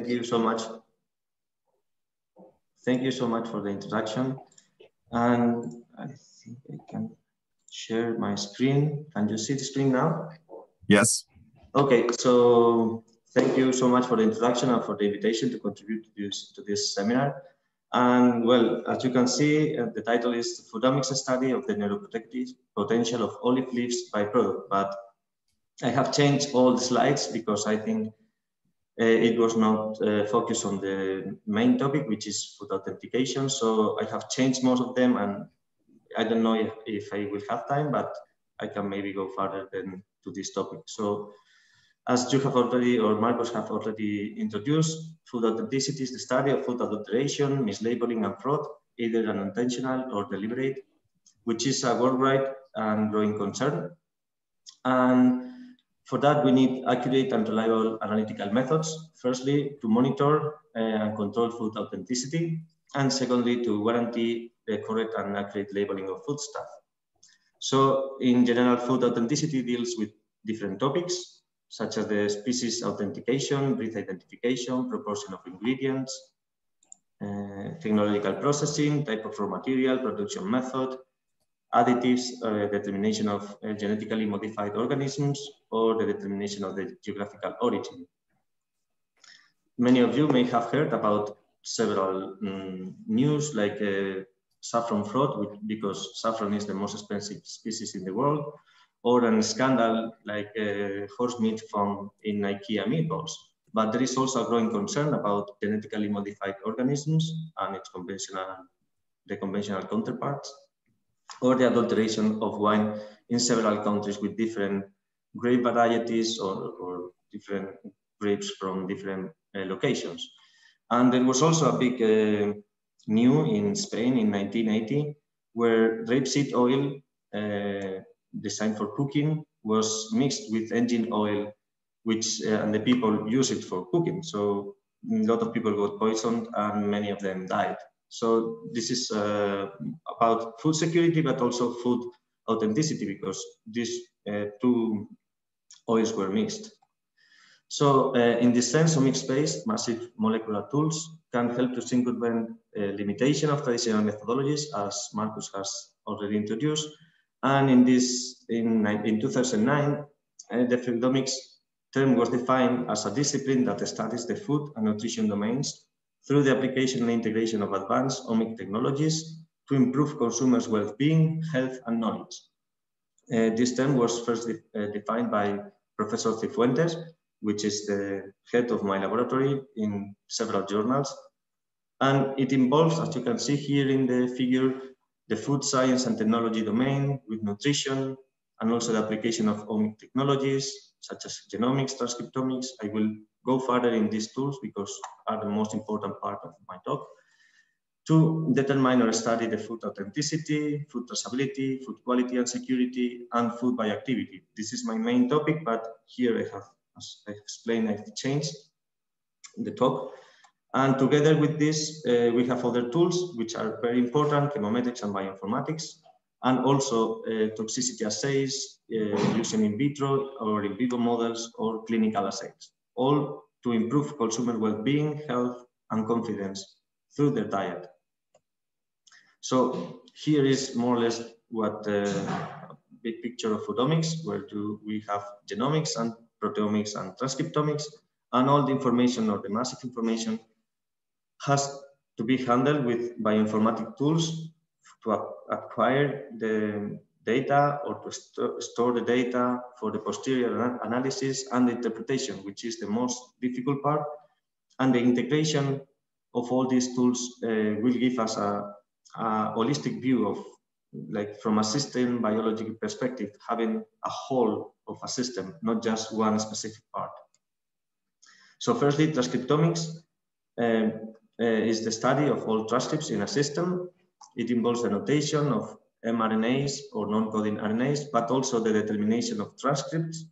Thank you so much. Thank you so much for the introduction. And I think I can share my screen. Can you see the screen now? Yes. Okay, so thank you so much for the introduction and for the invitation to contribute to this, to this seminar. And well, as you can see, uh, the title is Foodomics Study of the Neuroprotective Potential of Olive Leaves Byproduct. But I have changed all the slides because I think it was not uh, focused on the main topic, which is food authentication. So I have changed most of them and I don't know if, if I will have time, but I can maybe go further than to this topic. So as you have already, or Marcos have already introduced, food authenticity is the study of food adulteration, mislabeling, and fraud, either unintentional or deliberate, which is a worldwide and growing concern. And for that, we need accurate and reliable analytical methods. Firstly, to monitor uh, and control food authenticity. And secondly, to guarantee the correct and accurate labeling of foodstuff. So in general, food authenticity deals with different topics, such as the species authentication, breed identification, proportion of ingredients, uh, technological processing, type of raw material, production method, additives, uh, determination of uh, genetically modified organisms, or the determination of the geographical origin. Many of you may have heard about several um, news like uh, saffron fraud, because saffron is the most expensive species in the world, or a scandal like uh, horse meat found in IKEA meatballs. But there is also a growing concern about genetically modified organisms and its conventional, the conventional counterparts, or the adulteration of wine in several countries with different grape varieties or, or different grapes from different uh, locations. And there was also a big uh, new in Spain in 1980, where rapeseed oil uh, designed for cooking was mixed with engine oil, which uh, and the people use it for cooking. So a lot of people got poisoned and many of them died. So this is uh, about food security, but also food authenticity because these uh, two oils were mixed. So uh, in this sense, omics-based massive molecular tools can help to circumvent uh, limitation of traditional methodologies, as Marcus has already introduced, and in this, in, in 2009, uh, the foodomics term was defined as a discipline that studies the food and nutrition domains through the application and integration of advanced omic technologies to improve consumers' well-being, health, and knowledge. Uh, this term was first de uh, defined by Professor Cifuentes, which is the head of my laboratory in several journals. And it involves, as you can see here in the figure, the food science and technology domain with nutrition, and also the application of omic technologies such as genomics, transcriptomics. I will go further in these tools because are the most important part of my talk. To determine or study the food authenticity, food traceability, food quality and security, and food bioactivity. This is my main topic, but here I have, as I explained, I've changed the talk. And together with this, uh, we have other tools which are very important, chemometrics and bioinformatics, and also uh, toxicity assays uh, using in vitro or in vivo models or clinical assays, all to improve consumer well-being, health, and confidence through their diet. So here is more or less what the uh, big picture of foodomics, where do we have genomics and proteomics and transcriptomics, and all the information or the massive information has to be handled with bioinformatic tools to acquire the data or to st store the data for the posterior analysis and interpretation, which is the most difficult part. And the integration of all these tools uh, will give us a, a, holistic view of, like from a system biological perspective, having a whole of a system, not just one specific part. So firstly, transcriptomics. Um, uh, is the study of all transcripts in a system. It involves the notation of mRNAs or non-coding RNAs, but also the determination of transcripts,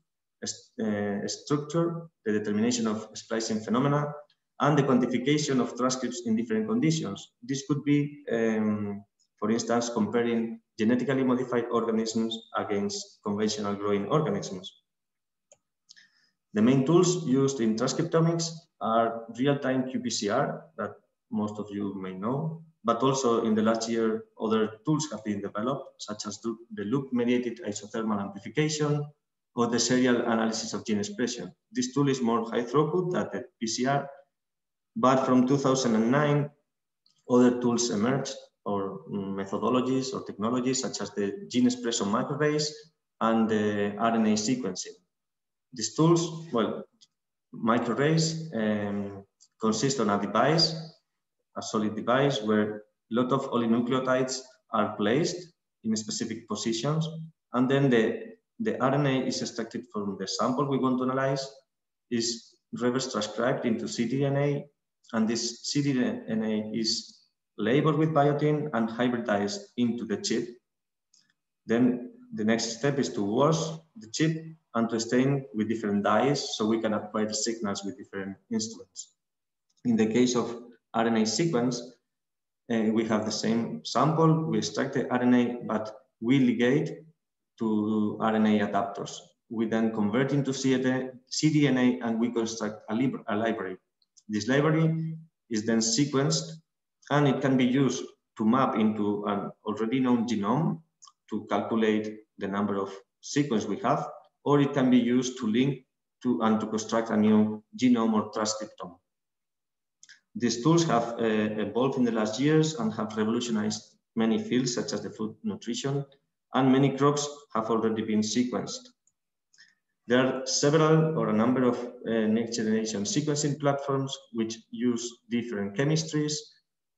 uh, structure, the determination of splicing phenomena, and the quantification of transcripts in different conditions. This could be, um, for instance, comparing genetically modified organisms against conventional growing organisms. The main tools used in transcriptomics are real-time qPCR that most of you may know, but also in the last year, other tools have been developed, such as the loop-mediated isothermal amplification or the serial analysis of gene expression. This tool is more high throughput than the PCR, but from 2009, other tools emerged or methodologies or technologies such as the gene expression microarrays and the RNA sequencing. These tools, well, microarrays um, consist on a device, a solid device where a lot of oligonucleotides are placed in specific positions. And then the, the RNA is extracted from the sample we want to analyze, is reverse transcribed into cDNA, and this cDNA is labeled with biotin and hybridized into the chip. Then the next step is to wash the chip and to stain with different dyes so we can acquire signals with different instruments. In the case of RNA sequence, uh, we have the same sample, we extract the RNA, but we ligate to RNA adapters. We then convert into cDNA and we construct a, a library. This library is then sequenced and it can be used to map into an already known genome to calculate the number of sequence we have, or it can be used to link to and to construct a new genome or transcriptome. These tools have uh, evolved in the last years and have revolutionized many fields such as the food nutrition, and many crops have already been sequenced. There are several or a number of uh, next generation sequencing platforms which use different chemistries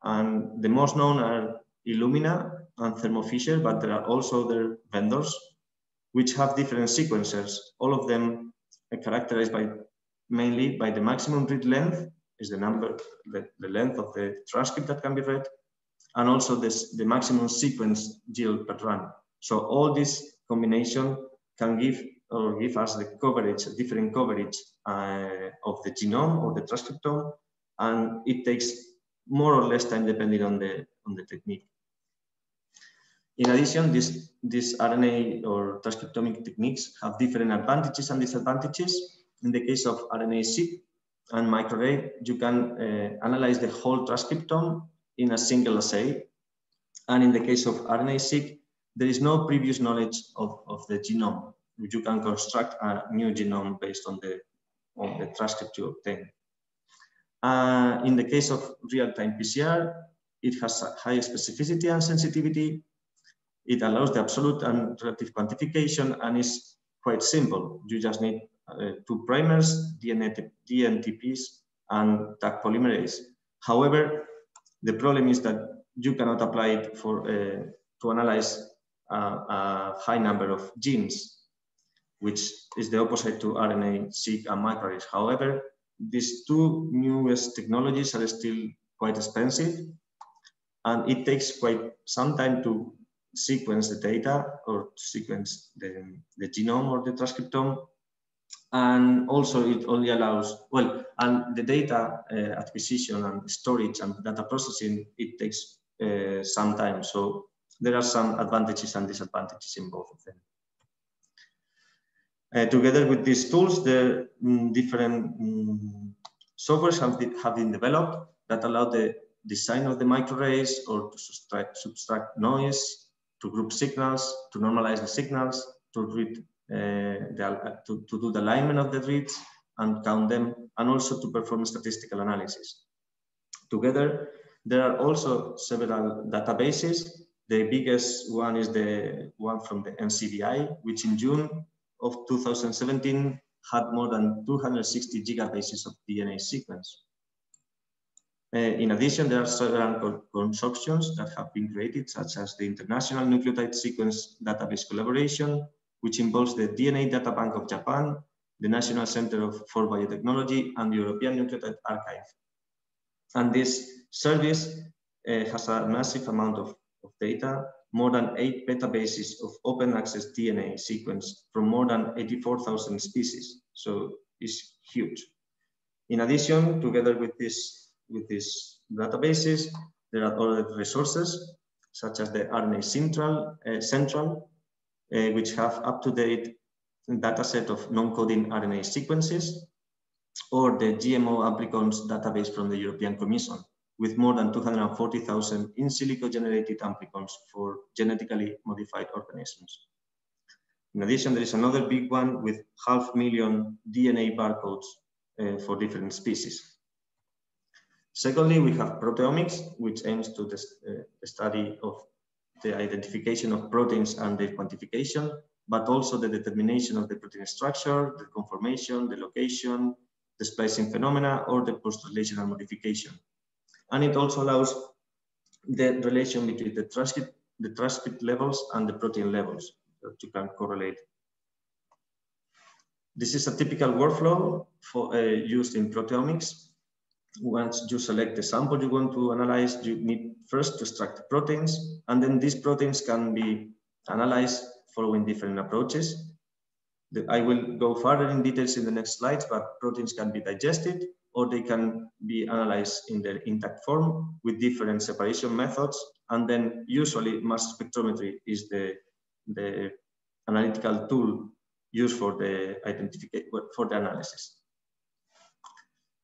and the most known are Illumina and Thermo Fisher, but there are also other vendors which have different sequencers. All of them are characterized by mainly by the maximum read length is the number, the, the length of the transcript that can be read, and also this, the maximum sequence yield per run. So all this combination can give or give us the coverage, different coverage uh, of the genome or the transcriptome, and it takes more or less time depending on the, on the technique. In addition, this, these RNA or transcriptomic techniques have different advantages and disadvantages. In the case of RNA-seq and microarray, you can uh, analyze the whole transcriptome in a single assay. And in the case of RNA-seq, there is no previous knowledge of, of the genome. You can construct a new genome based on the, on the transcript you obtain. Uh, in the case of real-time PCR, it has high specificity and sensitivity. It allows the absolute and relative quantification and is quite simple. You just need uh, two primers, DNTPs, and Taq polymerase. However, the problem is that you cannot apply it for uh, to analyze a, a high number of genes, which is the opposite to RNA-seq and microarrays. However, these two newest technologies are still quite expensive and it takes quite some time to sequence the data or sequence the, the genome or the transcriptome. And also it only allows, well, and the data uh, acquisition and storage and data processing, it takes uh, some time. So there are some advantages and disadvantages in both of them. Uh, together with these tools, the um, different um, softwares have, have been developed that allow the design of the microarrays or to subtract, subtract noise, to group signals, to normalize the signals, to read the, uh, to, to do the alignment of the reads and count them, and also to perform statistical analysis. Together, there are also several databases. The biggest one is the one from the NCBI, which in June of 2017 had more than 260 gigabases of DNA sequence. Uh, in addition, there are several consortiums that have been created, such as the International Nucleotide Sequence Database Collaboration, which involves the DNA Data Bank of Japan, the National Center for Biotechnology, and the European Nucleotide Archive. And this service uh, has a massive amount of, of data more than eight petabases of open access DNA sequence from more than 84,000 species. So it's huge. In addition, together with, this, with these databases, there are other resources such as the RNA Central, uh, Central uh, which have up-to-date dataset of non-coding RNA sequences, or the GMO amplicons database from the European Commission, with more than 240,000 in silico generated amplicons for genetically modified organisms. In addition, there is another big one with half million DNA barcodes uh, for different species. Secondly, we have proteomics, which aims to uh, the study of the identification of proteins and their quantification, but also the determination of the protein structure, the conformation, the location, the splicing phenomena, or the post-translational modification. And it also allows the relation between the transcript, the transcript levels and the protein levels that you can correlate. This is a typical workflow for, uh, used in proteomics. Once you select the sample you want to analyze, you need first to extract proteins, and then these proteins can be analyzed following different approaches. I will go further in details in the next slides, but proteins can be digested or they can be analyzed in their intact form with different separation methods. And then usually mass spectrometry is the, the analytical tool used for the identification for the analysis.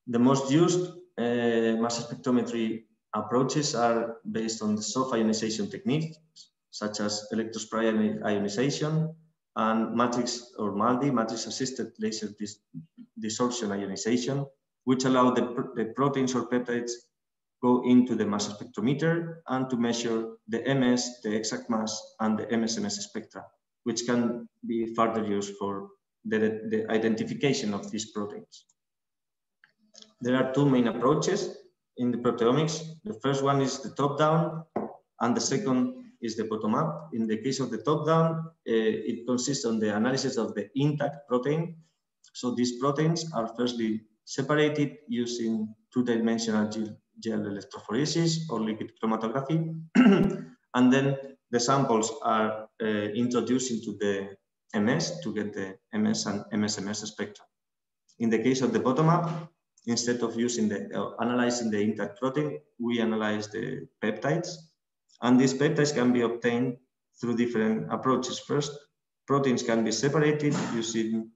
The most used uh, mass spectrometry approaches are based on the soft ionization techniques, such as electrospray ionization and matrix or MALDI, matrix-assisted laser dis desorption ionization, which allow the, the proteins or peptides go into the mass spectrometer and to measure the MS, the exact mass, and the MSMS spectra which can be further used for the, the identification of these proteins. There are two main approaches in the proteomics. The first one is the top-down, and the second is the bottom-up. In the case of the top-down, uh, it consists on the analysis of the intact protein. So these proteins are firstly separated using two-dimensional gel gel, electrophoresis or liquid chromatography. and then the samples are uh, introduced into the MS to get the MS and MSMS spectra. In the case of the bottom-up, instead of using the uh, analyzing the intact protein, we analyze the peptides, and these peptides can be obtained through different approaches. First, proteins can be separated using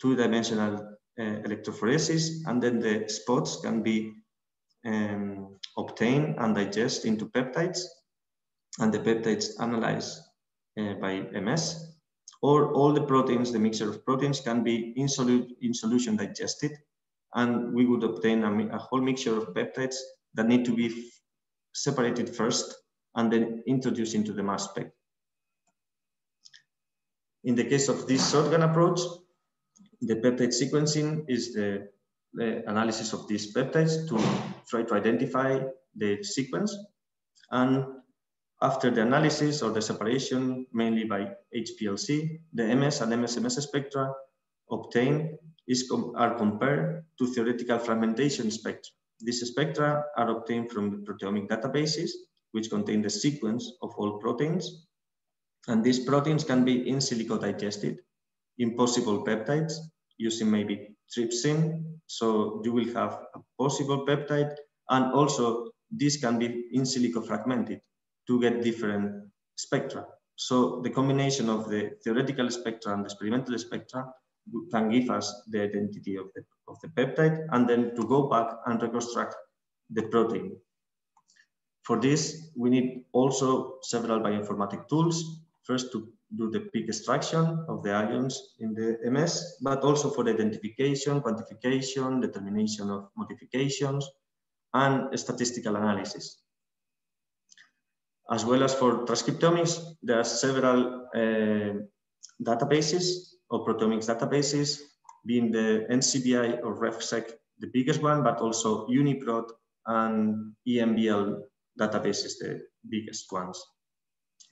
two-dimensional uh, electrophoresis, and then the spots can be um, obtained and digested into peptides and the peptides analyzed uh, by MS, or all the proteins, the mixture of proteins can be in, solu in solution digested, and we would obtain a, a, whole mixture of peptides that need to be separated first and then introduced into the mass spec. In the case of this shotgun approach, the peptide sequencing is the, the analysis of these peptides to try to identify the sequence. And after the analysis or the separation, mainly by HPLC, the MS and MSMS spectra obtained is com are compared to theoretical fragmentation spectra. These spectra are obtained from proteomic databases, which contain the sequence of all proteins. And these proteins can be in silico digested in possible peptides using maybe trypsin. So you will have a possible peptide. And also this can be in silico fragmented to get different spectra. So the combination of the theoretical spectra and the experimental spectra can give us the identity of the, of the peptide and then to go back and reconstruct the protein. For this, we need also several bioinformatic tools. First, to do the peak extraction of the ions in the MS, but also for the identification, quantification, determination of modifications, and statistical analysis. As well as for transcriptomics, there are several uh, databases or proteomics databases, being the NCBI or RefSeq, the biggest one, but also UniProt and EMBL databases, the biggest ones.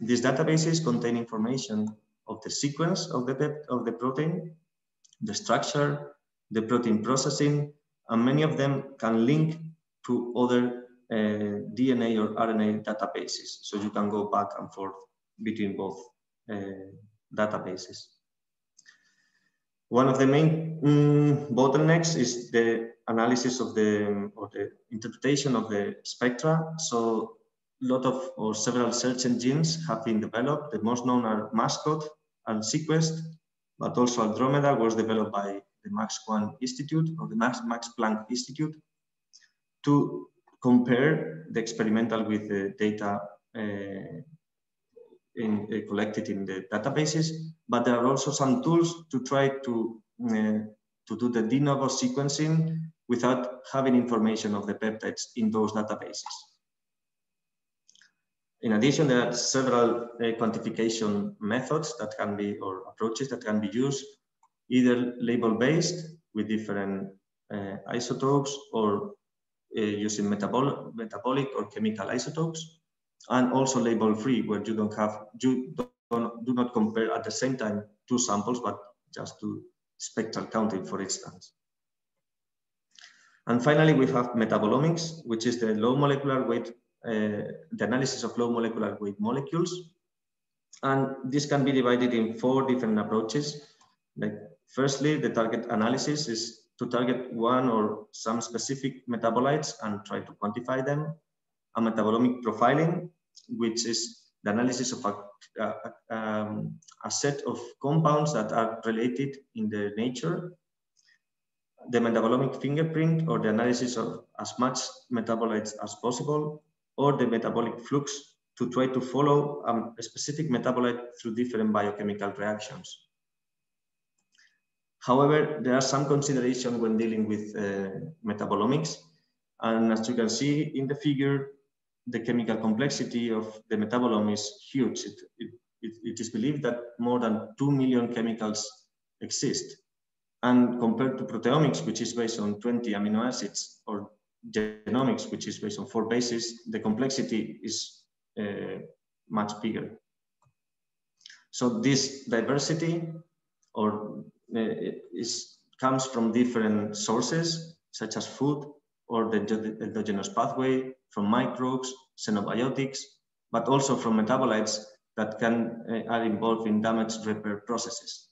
These databases contain information of the sequence of the, of the protein, the structure, the protein processing, and many of them can link to other uh, DNA or RNA databases. So you can go back and forth between both uh, databases. One of the main um, bottlenecks is the analysis of the or the interpretation of the spectra. So a lot of or several search engines have been developed. The most known are Mascot and Sequest. but also Andromeda was developed by the Max Planck Institute or the Max, Max Planck Institute to compare the experimental with the data uh, in, uh, collected in the databases, but there are also some tools to try to, uh, to do the de novo sequencing without having information of the peptides in those databases. In addition, there are several uh, quantification methods that can be, or approaches that can be used, either label-based with different uh, isotopes or uh, using metabolic, metabolic or chemical isotopes, and also label-free, where you don't have, you don't, do not compare at the same time two samples, but just do spectral counting, for instance. And finally, we have metabolomics, which is the low molecular weight uh, the analysis of low molecular weight molecules. And this can be divided in four different approaches. Like firstly, the target analysis is to target one or some specific metabolites and try to quantify them. A metabolomic profiling, which is the analysis of a, a, um, a set of compounds that are related in their nature the metabolomic fingerprint or the analysis of as much metabolites as possible or the metabolic flux to try to follow um, a specific metabolite through different biochemical reactions. However, there are some considerations when dealing with uh, metabolomics. And as you can see in the figure, the chemical complexity of the metabolome is huge. It, it, it, it is believed that more than 2 million chemicals exist. And compared to proteomics, which is based on 20 amino acids or genomics, which is based on four bases, the complexity is uh, much bigger. So this diversity or uh, is comes from different sources, such as food or the endogenous pathway, from microbes, xenobiotics, but also from metabolites that can uh, are involved in damage repair processes.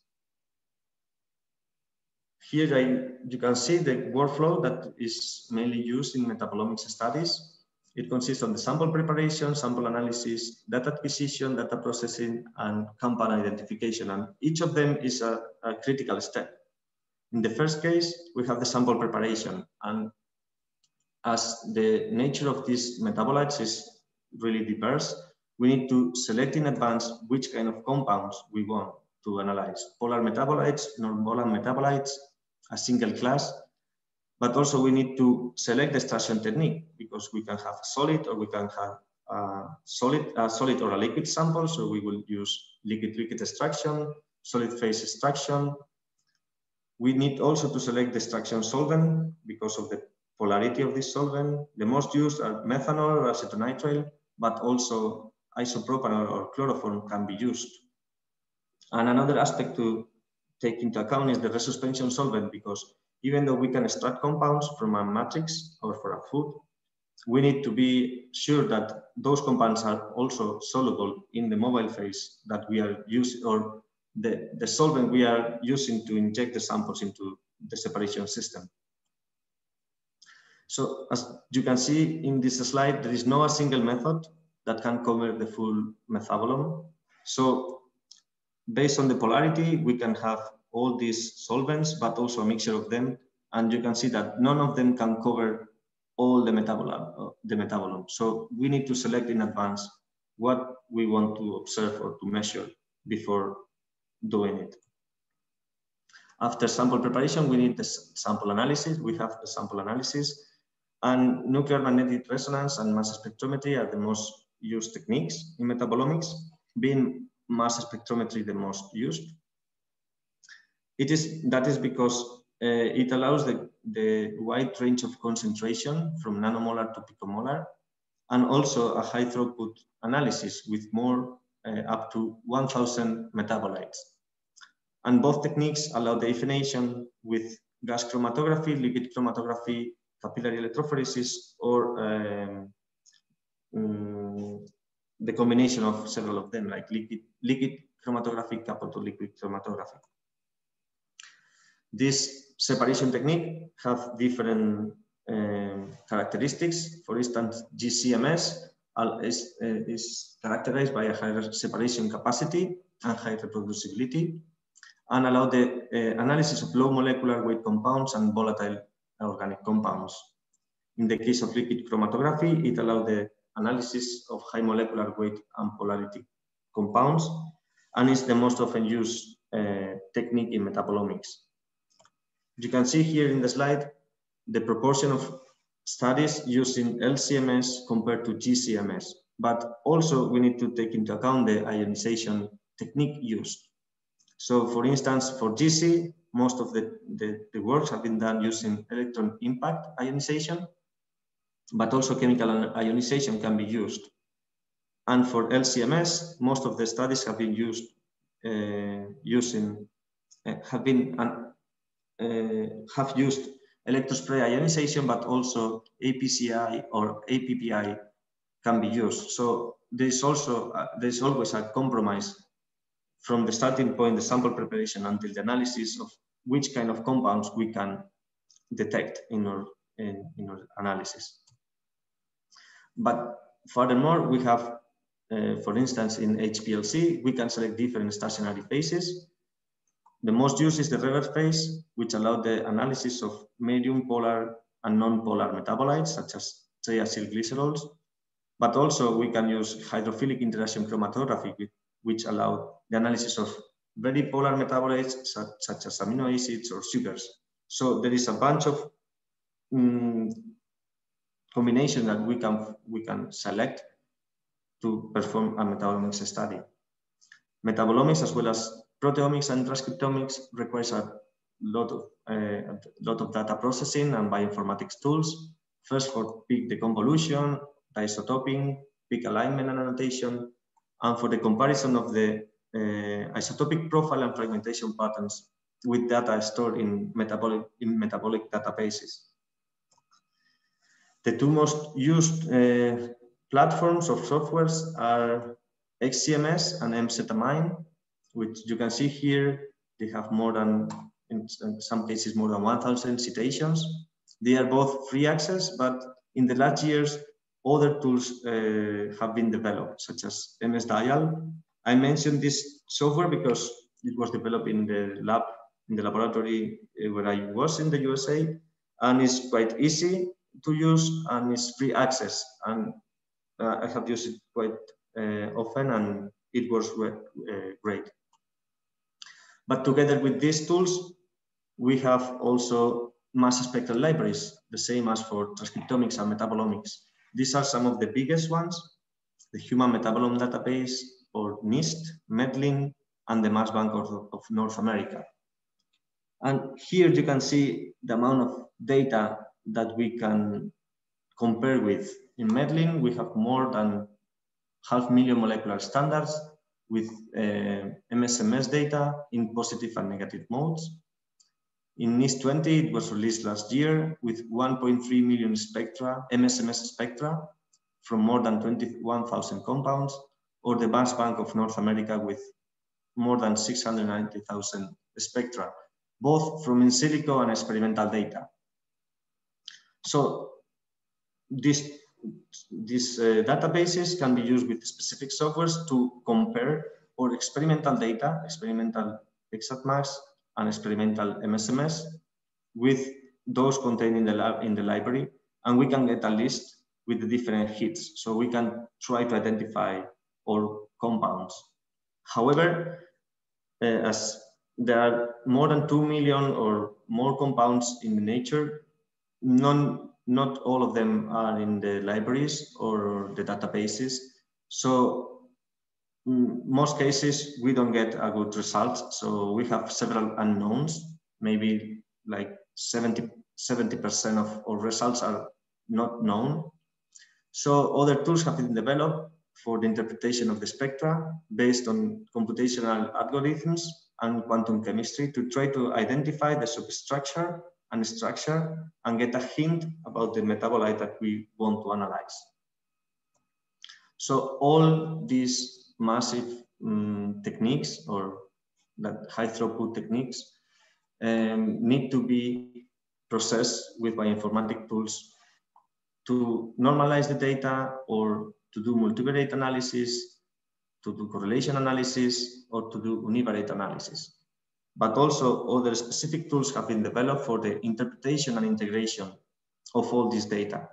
Here I, you can see the workflow that is mainly used in metabolomics studies. It consists of the sample preparation, sample analysis, data acquisition, data processing, and compound identification. And each of them is a, a critical step. In the first case, we have the sample preparation. And as the nature of these metabolites is really diverse, we need to select in advance which kind of compounds we want to analyze. Polar metabolites, non-polar metabolites, a single class, but also we need to select the extraction technique because we can have a solid or we can have a solid, a solid or a liquid sample. So we will use liquid-liquid extraction, solid phase extraction. We need also to select the extraction solvent because of the polarity of this solvent. The most used are methanol or acetonitrile, but also isopropanol or chloroform can be used. And another aspect to take into account is the resuspension solvent because even though we can extract compounds from a matrix or for a food, we need to be sure that those compounds are also soluble in the mobile phase that we are using or the, the solvent we are using to inject the samples into the separation system. So as you can see in this slide, there is no a single method that can cover the full metabolome. So based on the polarity, we can have all these solvents, but also a mixture of them. And you can see that none of them can cover all the metabolome. Uh, the metabolome. So we need to select in advance what we want to observe or to measure before doing it. After sample preparation, we need the sample analysis. We have the sample analysis and nuclear magnetic resonance and mass spectrometry are the most used techniques in metabolomics, being mass spectrometry the most used. It is, that is because uh, it allows the, the wide range of concentration from nanomolar to picomolar, and also a high throughput analysis with more uh, up to 1000 metabolites. And both techniques allow the definition with gas chromatography, liquid chromatography, capillary electrophoresis, or um, um, the combination of several of them, like liquid, liquid chromatography coupled to liquid chromatography. This separation technique have different um, characteristics. For instance, GCMS is, uh, is characterized by a higher separation capacity and high reproducibility. and allow the uh, analysis of low molecular weight compounds and volatile organic compounds. In the case of liquid chromatography, it allowed the analysis of high molecular weight and polarity compounds, and is the most often used uh, technique in metabolomics. You can see here in the slide the proportion of studies using LCMS compared to GCMS, but also we need to take into account the ionization technique used. So for instance, for GC, most of the, the, the works have been done using electron impact ionization, but also chemical ionization can be used. And for LCMS, most of the studies have been used uh, using, uh, have been, uh, have used electrospray ionization, but also APCI or APPI can be used. So there's also, uh, there's always a compromise from the starting point, the sample preparation until the analysis of which kind of compounds we can detect in our, in, in our analysis. But furthermore, we have, uh, for instance, in HPLC, we can select different stationary phases. The most used is the reverse phase, which allows the analysis of medium polar and non-polar metabolites, such as triacylglycerols. But also we can use hydrophilic interaction chromatography, which allow the analysis of very polar metabolites such, such as amino acids or sugars. So there is a bunch of um, combination that we can, we can select to perform a metabolomics study. Metabolomics as well as proteomics and transcriptomics requires a lot of, uh, a lot of data processing and bioinformatics tools. First for peak deconvolution, isotoping, peak alignment and annotation, and for the comparison of the uh, isotopic profile and fragmentation patterns with data stored in metabolic, in metabolic databases. The two most used uh, platforms of softwares are XCMS and MZmine, which you can see here. They have more than, in some cases, more than 1,000 citations. They are both free access, but in the last years, other tools uh, have been developed, such as MS Dial. I mentioned this software because it was developed in the lab, in the laboratory uh, where I was in the USA, and it's quite easy to use and it's free access. And uh, I have used it quite uh, often and it works uh, great. But together with these tools, we have also mass spectral libraries, the same as for transcriptomics and metabolomics. These are some of the biggest ones, the Human Metabolome Database, or NIST, METLIN, and the Mass Bank of, of North America. And here you can see the amount of data that we can compare with. In METLIN, we have more than half million molecular standards with uh, MSMS data in positive and negative modes. In NIST 20, it was released last year with 1.3 million spectra, MSMS spectra from more than 21,000 compounds, or the Mass Bank of North America with more than 690,000 spectra, both from in silico and experimental data. So this, these uh, databases can be used with specific softwares to compare or experimental data, experimental exact ExactMass and experimental MSMS with those contained in the lab in the library, and we can get a list with the different hits. So we can try to identify all compounds. However, uh, as there are more than 2 million or more compounds in nature, none, not all of them are in the libraries or the databases. So Mm, most cases, we don't get a good result. So we have several unknowns, maybe like 70, 70% of our results are not known. So other tools have been developed for the interpretation of the spectra based on computational algorithms and quantum chemistry to try to identify the substructure and structure and get a hint about the metabolite that we want to analyze. So all these massive um, techniques or that high throughput techniques um, need to be processed with bioinformatic tools to normalize the data or to do multivariate analysis, to do correlation analysis, or to do univariate analysis. but also other specific tools have been developed for the interpretation and integration of all this data.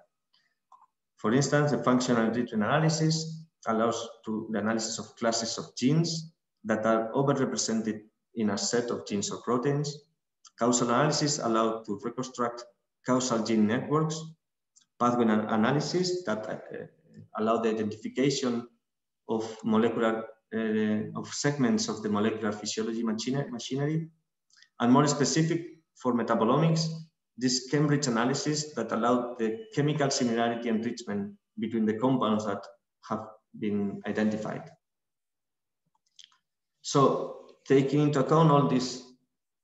For instance, the functional enrichment analysis allows to the analysis of classes of genes that are overrepresented in a set of genes or proteins. Causal analysis allows to reconstruct causal gene networks. Pathway analysis that uh, allow the identification of molecular uh, of segments of the molecular physiology machinery, and more specific for metabolomics, this ChemRICH analysis that allowed the chemical similarity enrichment between the compounds that have been identified. So taking into account all these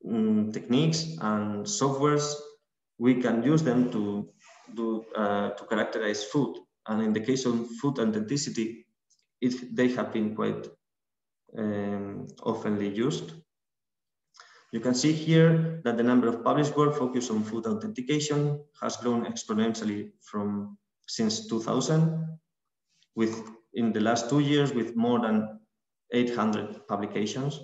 um, techniques and softwares, we can use them to do uh, to characterize food. And in the case of food authenticity, it, they have been quite um, oftenly used. You can see here that the number of published work focused on food authentication has grown exponentially from since 2000, with in the last two years with more than 800 publications.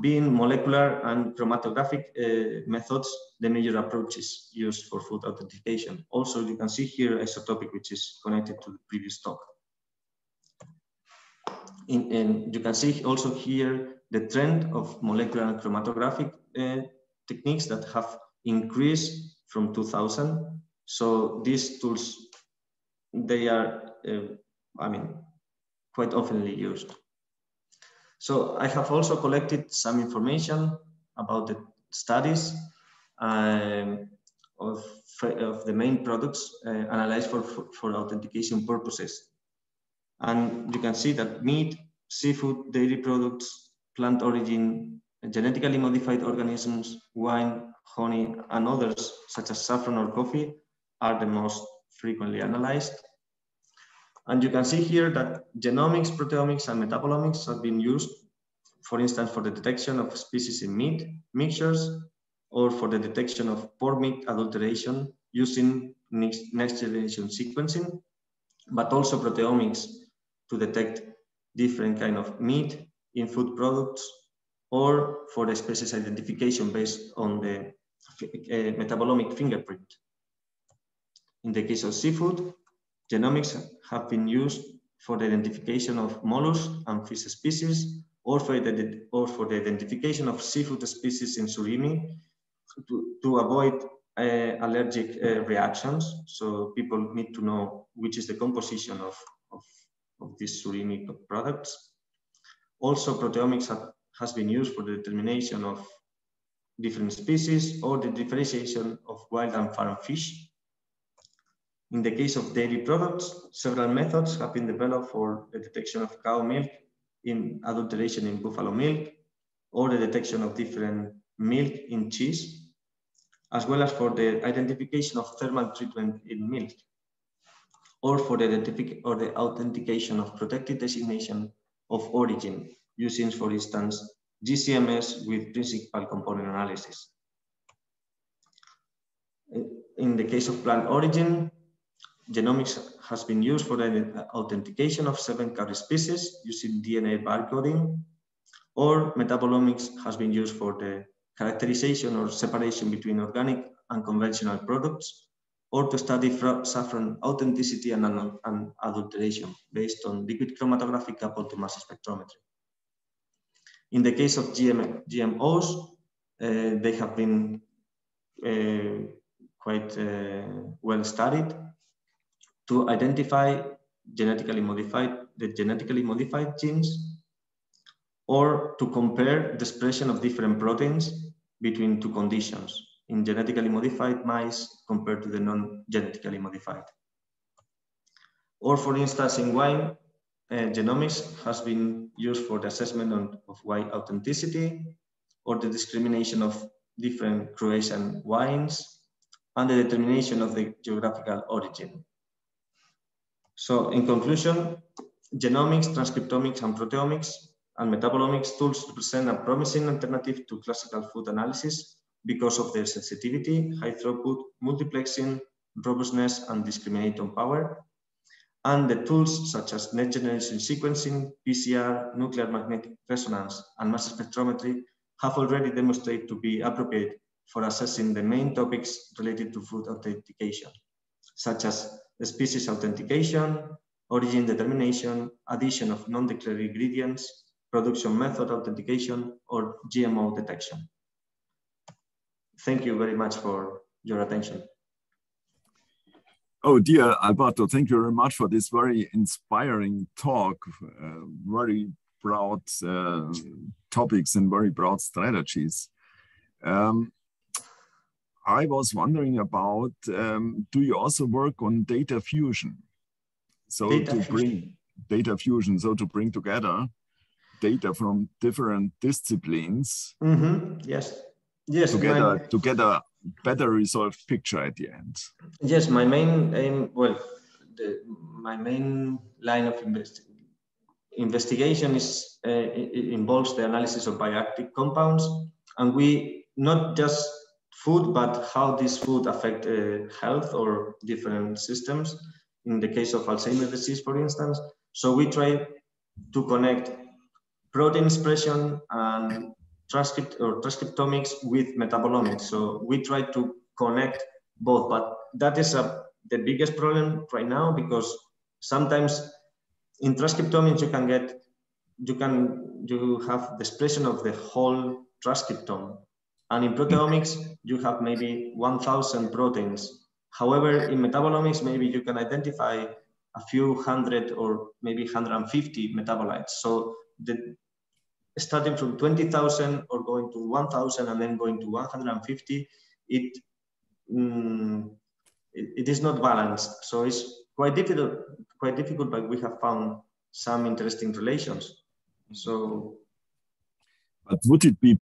Being molecular and chromatographic uh, methods, the major approaches used for food authentication. Also, you can see here isotopic, which is connected to the previous talk. In, and you can see also here the trend of molecular and chromatographic uh, techniques that have increased from 2000. So these tools, they are, uh, I mean, quite oftenly used. So I have also collected some information about the studies um, of, of the main products uh, analyzed for, for authentication purposes. And you can see that meat, seafood, dairy products, plant origin, genetically modified organisms, wine, honey, and others, such as saffron or coffee, are the most frequently analyzed. And you can see here that genomics, proteomics, and metabolomics have been used, for instance, for the detection of species in meat mixtures, or for the detection of pork meat adulteration using next, next generation sequencing, but also proteomics to detect different kind of meat in food products or for the species identification based on the uh, metabolomic fingerprint. In the case of seafood, genomics have been used for the identification of mollusks and fish species or for the, or for the identification of seafood species in surimi to, to avoid uh, allergic uh, reactions. So people need to know which is the composition of, of of these surimi products. Also, proteomics have, has been used for the determination of different species or the differentiation of wild and farm fish. In the case of dairy products, several methods have been developed for the detection of cow milk in adulteration in buffalo milk or the detection of different milk in cheese, as well as for the identification of thermal treatment in milk or for the, or the authentication of protected designation of origin using, for instance, GCMS with principal component analysis. In the case of plant origin, genomics has been used for the authentication of seven carrier species using DNA barcoding, or metabolomics has been used for the characterization or separation between organic and conventional products or to study saffron authenticity and, and, adulteration based on liquid chromatographic coupled to mass spectrometry. In the case of GM, GMOs, uh, they have been uh, quite uh, well studied to identify genetically modified the genetically modified genes or to compare the expression of different proteins between two conditions in genetically modified mice compared to the non-genetically modified. Or for instance, in wine, uh, genomics has been used for the assessment on, of wine authenticity or the discrimination of different Croatian wines and the determination of the geographical origin. So in conclusion, genomics, transcriptomics, and proteomics and metabolomics tools represent a promising alternative to classical food analysis because of their sensitivity, high throughput, multiplexing, robustness, and discriminating power. And the tools such as next generation sequencing, PCR, nuclear magnetic resonance, and mass spectrometry have already demonstrated to be appropriate for assessing the main topics related to food authentication, such as species authentication, origin determination, addition of non-declared ingredients, production method authentication, or GMO detection. Thank you very much for your attention. Oh, dear Alberto, thank you very much for this very inspiring talk, uh, very broad uh, topics and very broad strategies. Um, I was wondering about, um, do you also work on data fusion? So data to fusion. bring data fusion, so to bring together data from different disciplines. Mm -hmm. Yes. Yes. To get, my, a, to get a better resolved picture at the end. Yes, my main aim, well, the, my main line of invest, investigation is uh, involves the analysis of bioactive compounds, and we not just food, but how this food affect uh, health or different systems. In the case of Alzheimer's disease, for instance, so we try to connect protein expression and transcript or transcriptomics with metabolomics. So we try to connect both, but that is a, the biggest problem right now because sometimes in transcriptomics you can get you can you have the expression of the whole transcriptome and in proteomics, you have maybe 1,000 proteins. However, in metabolomics, maybe you can identify a few hundred or maybe 150 metabolites. So the, starting from 20,000 or going to 1,000 and then going to 150, it, mm, it, it is not balanced. So it's quite difficult, quite difficult, but we have found some interesting relations. So but would it be